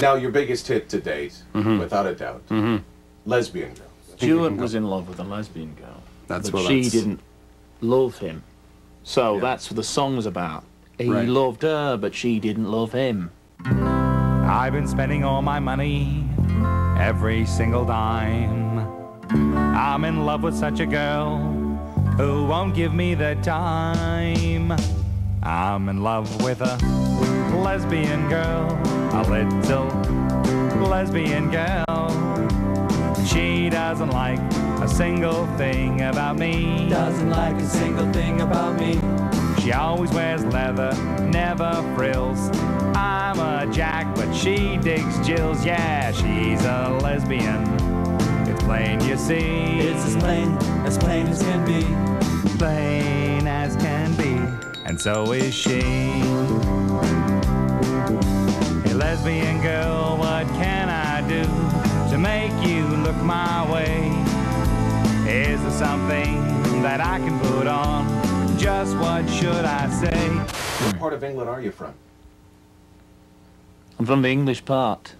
Now, your biggest hit to date, mm-hmm. without a doubt, mm-hmm. Lesbian Girl. Stuart was in love with a lesbian girl. That's but what she that's- didn't love him. So that's what the song's about. He Right. loved her, but she didn't love him. I've been spending all my money, every single dime. I'm in love with such a girl who won't give me the time. I'm in love with a lesbian girl, a little lesbian girl. She doesn't like a single thing about me. Doesn't like a single thing about me. She always wears leather, never frills. I'm a jack, but she digs Jills. Yeah, she's a lesbian. It's plain you see. It's as plain, as plain as can be. plain can be, and so is she. Hey, lesbian girl, what can I do to make you look my way? Is there something that I can put on? Just what should I say? What part of England are you from? I'm from the English part.